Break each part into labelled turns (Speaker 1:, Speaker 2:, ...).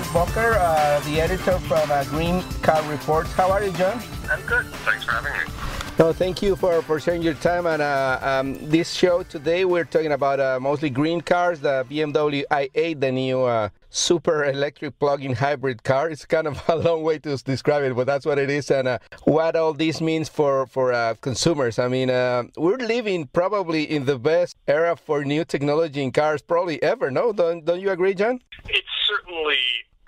Speaker 1: John Voelcker, uh, the editor from uh, Green Car Reports. How are you, John?
Speaker 2: I'm good. Thanks for having me.
Speaker 1: No, thank you for, for sharing your time. on uh, um, this show today, we're talking about uh, mostly green cars, the BMW i8, the new uh, super electric plug-in hybrid car. It's kind of a long way to describe it, but that's what it is. And uh, what all this means for for uh, consumers. I mean, uh, we're living probably in the best era for new technology in cars, probably ever. No, don't don't you agree, John?
Speaker 2: It's certainly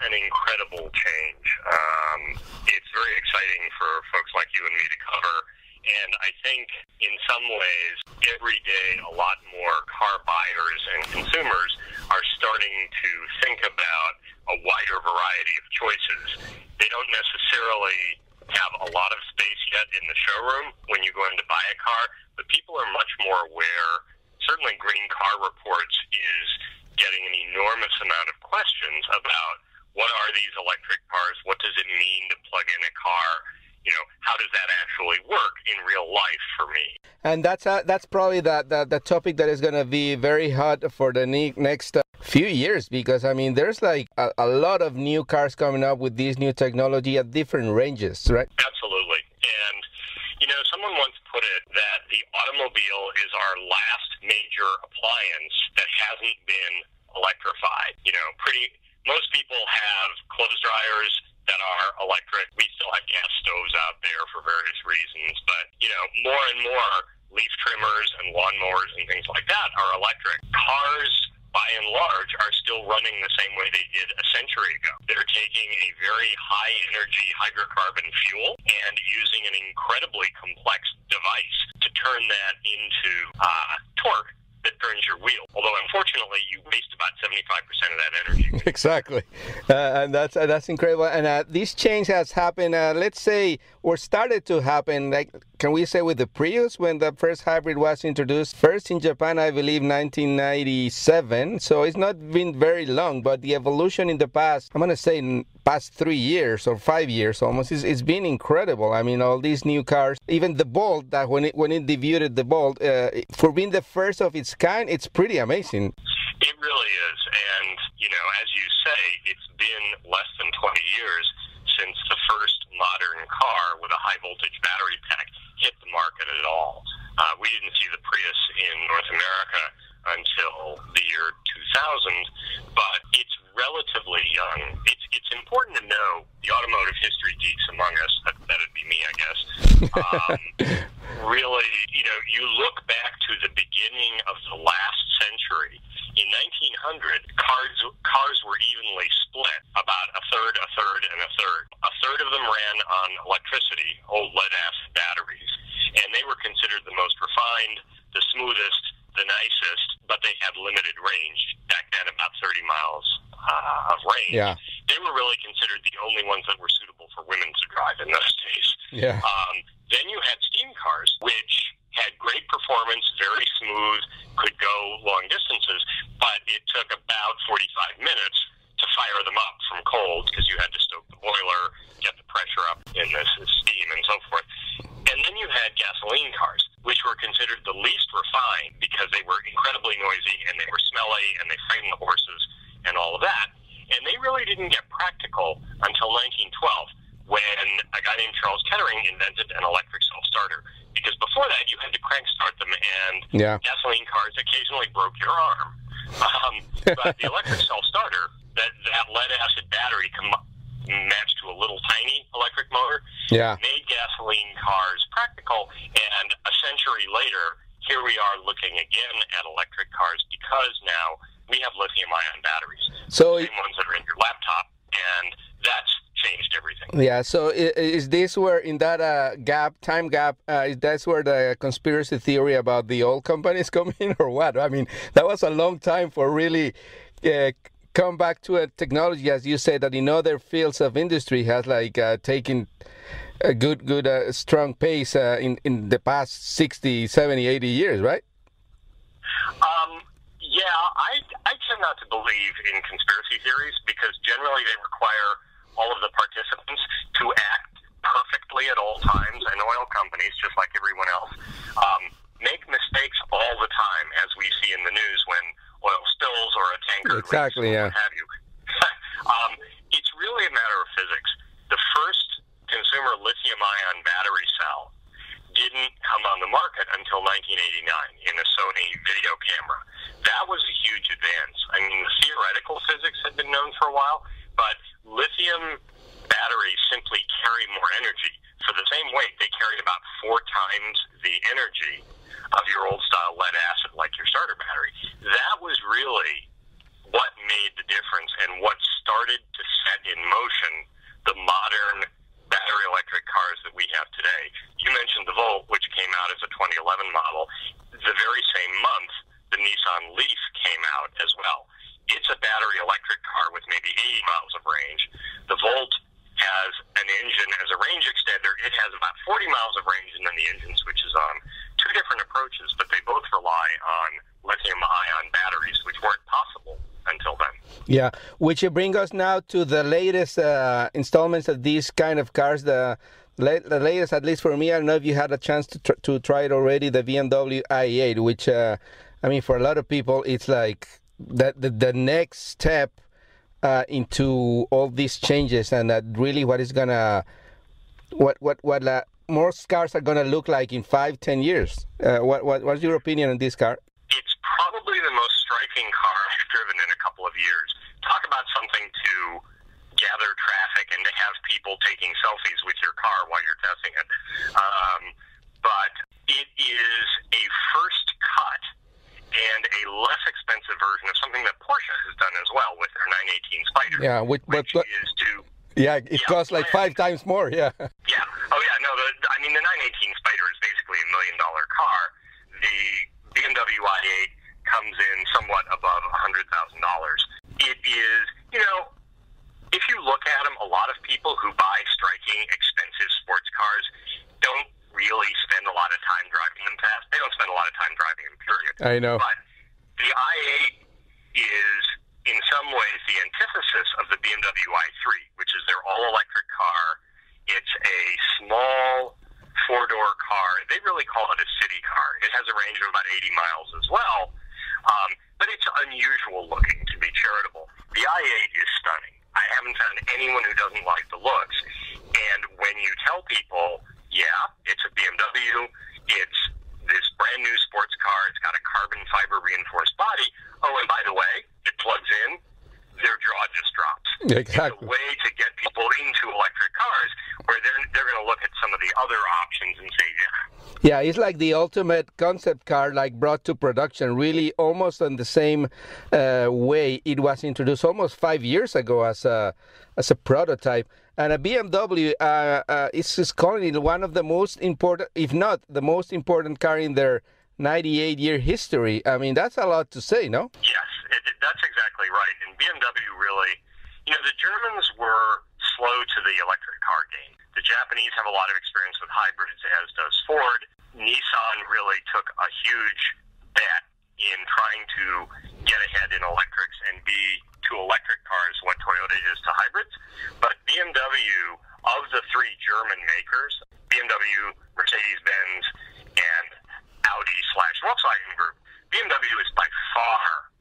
Speaker 2: an incredible change. Um, it's very exciting for folks like you and me to cover and I think in some ways, every day, a lot more car buyers and consumers are starting to think about a wider variety of choices. They don't necessarily have a lot of space yet in the showroom when you go in to buy a car, but people are much more aware. Certainly, Green Car Reports is getting an enormous amount of questions about what are these electric cars? What does it mean to plug in a car? you know, how does that actually work in real life for me?
Speaker 1: And that's uh, that's probably the, the, the topic that is going to be very hot for the ne- next uh, few years because I mean there's like a, a, lot of new cars coming up with this new technology at different ranges, right?
Speaker 2: Absolutely. And you know, someone once put it that the automobile is our last major appliance that hasn't been electrified. You know, pretty most people have clothes dryers that are electric. We still have gas stoves out there for various reasons, but you know, more and more leaf trimmers and lawnmowers and things like that are electric. Cars by and large, are still running the same way they did a century ago. They're taking a very high energy hydrocarbon fuel and using an incredibly complex device to turn that into uh, torque that turns your wheel. Although unfortunately, you waste about seventy-five percent of that energy.
Speaker 1: exactly, uh, and that's uh, that's incredible. And uh, this change has happened. Uh, let's say, or started to happen. Like, can we say with the Prius when the first hybrid was introduced? First in Japan, I believe, 1997. So it's not been very long, but the evolution in the past, I'm gonna say, past three years or five years almost, is it's been incredible. I mean, all these new cars, even the Volt, that when it when it debuted, the Volt, uh, for being the first of its kind, it's pretty amazing.
Speaker 2: It really is. And, you know, as you say, it's been less than 20 years since the first modern car with a high voltage battery pack hit the market at all. Uh, we didn't see the Prius in North America until the year 2000, but it's relatively young. It's, it's important to know the automotive history geeks among us, that, that'd be me, I guess. Um, really, you know, you look back to the beginning of the last century. In 1900, cars cars were evenly split, about a third, a third, and a third. A third of them ran on electricity, old lead acid batteries, and they were considered refined, the smoothest, the nicest, but they had limited range. Back then, about 30 miles uh, of range.
Speaker 1: Yeah.
Speaker 2: They were really considered the only ones that were suitable for women to drive in those days.
Speaker 1: Yeah.
Speaker 2: Um, then you had steam cars, which had great performance, very smooth, could go long distances, but it took about 45 minutes to fire them up from cold because you had to stoke the boiler, get the pressure up in this steam, and so forth. And then you had gasoline cars, which were considered the least refined because they were incredibly noisy and they were smelly and they frightened the horses and all of that. And they really didn't get practical until 1912 when a guy named Charles Kettering invented an electric self starter. Because before that, you had to crank start them, and
Speaker 1: yeah.
Speaker 2: gasoline cars occasionally broke your arm. Um, but the electric self starter, that, that lead acid battery com- matched to a little tiny electric motor,
Speaker 1: yeah.
Speaker 2: made gasoline cars practical. And a century later, here we are looking again at electric cars because now we have lithium ion batteries.
Speaker 1: So
Speaker 2: the same ones that are in your laptop, and that's changed everything.
Speaker 1: Yeah. So is this where in that uh, gap, time gap, uh, is that's where the conspiracy theory about the old companies come in, or what? I mean, that was a long time for really. Uh, come back to a technology, as you say, that in other fields of industry has like uh, taken a good, good, uh, strong pace uh, in in the past 60, 70, 80 years, right?
Speaker 2: Um, yeah, I I tend not to believe in conspiracy theories because generally they require all of the participants to act perfectly at all times, and oil companies, just like everyone else, um, make mistakes all the time, as we see in the news when oil spills or a tanker
Speaker 1: exactly,
Speaker 2: leaks,
Speaker 1: yeah.
Speaker 2: have you. um, it's really a matter of physics. The first consumer lithium-ion battery cell didn't come on the market until 1989 in a Sony video camera. That was a huge advance. I mean, the theoretical physics had been known for a while, lithium batteries simply carry more energy. For the same weight, they carry about four times the energy of your old style lead acid, like your starter battery. That was really what made the difference and what started to set in motion the modern battery electric cars that we have today. You mentioned the Volt, which came out as a 2011 model. The very same month, the Nissan Leaf came out as well. It's a battery electric car with maybe 80 miles of range. The Volt has an engine as a range extender. It has about 40 miles of range, and then the engine switches on. Two different approaches, but they both rely on lithium ion batteries, which weren't possible until then.
Speaker 1: Yeah, which bring us now to the latest uh, installments of these kind of cars. The the latest, at least for me, I don't know if you had a chance to tr to try it already. The BMW i8, which uh, I mean, for a lot of people, it's like the the, the next step uh, into all these changes, and that really what is gonna what what what uh, most cars are gonna look like in five, ten years. Uh, what what what's your opinion on this car?
Speaker 2: It's probably the most striking car I've driven in a couple of years. Talk about something to gather traffic and to have people taking selfies with your car while you're testing it. Um, but it is a first cut and a less expensive version of something that Porsche has done as well with their 918 Spyder.
Speaker 1: Yeah, which,
Speaker 2: which
Speaker 1: but,
Speaker 2: is to
Speaker 1: yeah, it yeah, costs like five times more. Yeah.
Speaker 2: Yeah. Oh yeah. No. The, I mean, the 918 Spyder is basically a million dollar car. The BMW i8 comes in somewhat above $100,000. It is, you know, if you look at them, a lot of people who buy striking, expensive sports cars don't really spend a lot of time driving them fast. They don't spend a lot of time driving them, period.
Speaker 1: I know.
Speaker 2: But the i8 is, in some ways, the antithesis of the BMW i3, which is their all electric car. It's a small four door car. They really call it a city car. It has a range of about 80 miles as well. Um, but it's unusual looking to be charitable. The i8 is stunning. I haven't found anyone who doesn't like the looks. And when you tell people, yeah, it's a BMW, it's this brand new sports car, it's got a carbon fiber reinforced body. Oh, and by the way, it plugs in, their jaw just drops.
Speaker 1: Exactly.
Speaker 2: It's a way to get people into electric cars where they're, they're going to look at some of the other options and say, yeah.
Speaker 1: Yeah, it's like the ultimate concept car, like brought to production, really almost in the same uh, way it was introduced almost five years ago as a as a prototype. And a BMW uh, uh, is, is calling it one of the most important, if not the most important car in their 98 year history. I mean, that's a lot to say, no?
Speaker 2: Yes, it, it, that's exactly right. And BMW really, you know, the Germans were slow to the electric car game. The Japanese have a lot of experience with hybrids, as does Ford. Nissan really took a huge bet in trying to get ahead in electrics and be to electric cars what Toyota is to hybrids. But BMW, of the three German makers, BMW, Mercedes Benz, and Audi slash Volkswagen Group, BMW is by far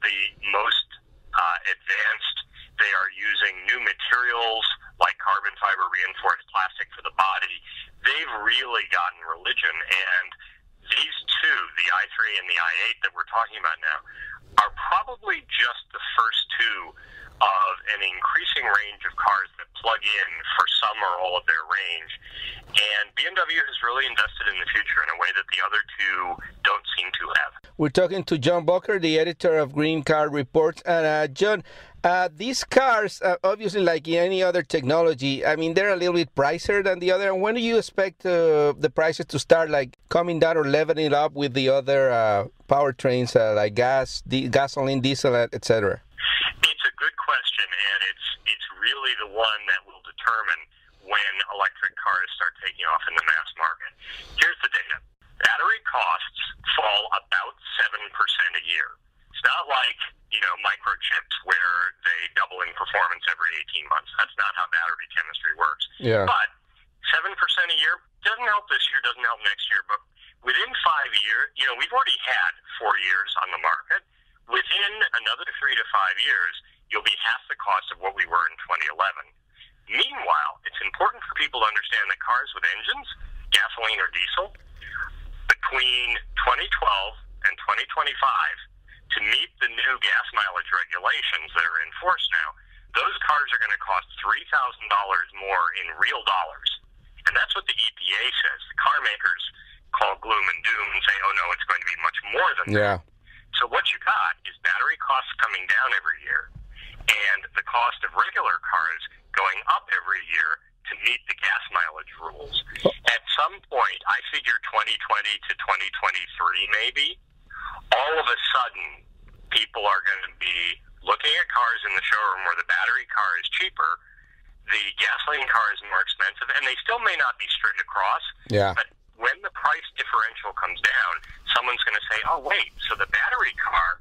Speaker 2: the most uh, advanced. They are using new materials like carbon fiber reinforced plastic for the body. They've really gotten religion, and these two, the i3 and the i8 that we're talking about now, are probably just the first two of an increasing range of cars that plug in for some or all of their range. And BMW has really invested in the future in a way that the other two don't seem to have.
Speaker 1: We're talking to John Voelcker, the editor of Green Car Reports. And uh, John, uh, these cars, uh, obviously, like any other technology, I mean, they're a little bit pricier than the other. And When do you expect uh, the prices to start, like coming down or leveling up with the other uh, powertrains, uh, like gas, di- gasoline, diesel, etc.?
Speaker 2: It's a good question, and it's it's really the one that will determine when electric cars start taking off in the mass market. Here's the data: battery costs fall about seven percent a year. It's not like you know microchips where they double in performance every 18 months. That's not how battery chemistry works.
Speaker 1: Yeah.
Speaker 2: But seven percent a year doesn't help this year, doesn't help next year, but within five years, you know, we've already had four years on the market within another three to five years, you'll be half the cost of what we were in 2011. Meanwhile, it's important for people to understand that cars with engines, gasoline or diesel, between 2012 and 2025, to meet the new gas mileage regulations that are in force now, those cars are going to cost $3,000 more in real dollars. And that's what the EPA says. The car makers call gloom and doom and say, oh no, it's going to be much more than
Speaker 1: yeah.
Speaker 2: that. So what you got is battery costs coming down every year and the cost of regular cars going up every year to meet the gas mileage rules. Oh. At some point, I figure 2020 to 2023 maybe, all of a sudden people are going to be looking at cars in the showroom where the battery car is cheaper, the gasoline car is more expensive, and they still may not be straight across.
Speaker 1: Yeah.
Speaker 2: But when the price differential comes down, someone's going to say, "Oh, wait, so the battery car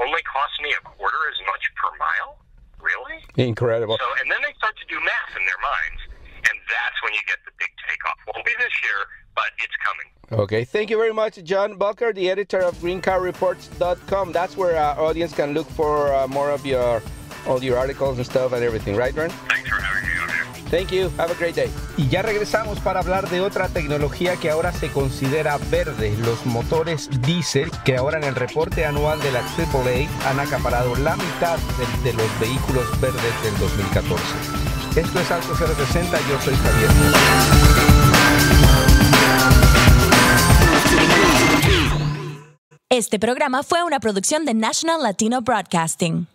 Speaker 2: only costs me a quarter as much per mile? Really?"
Speaker 1: Incredible.
Speaker 2: So, and then they start to do math in their minds, and that's when you get the big takeoff. Won't be this year, but it's coming.
Speaker 1: Okay, thank you very much, John Bucker, the editor of GreenCarReports.com. That's where our audience can look for uh, more of your all your articles and stuff and everything, right, Vern?
Speaker 2: Thanks for having me on here.
Speaker 1: Thank you. Have a great day. Y ya regresamos para hablar de otra tecnología que ahora se considera verde, los motores diésel, que ahora en el reporte anual de la AAA han acaparado la mitad de, de los vehículos verdes del 2014. Esto es Alto 060, yo soy Javier.
Speaker 3: Este programa fue una producción de National Latino Broadcasting.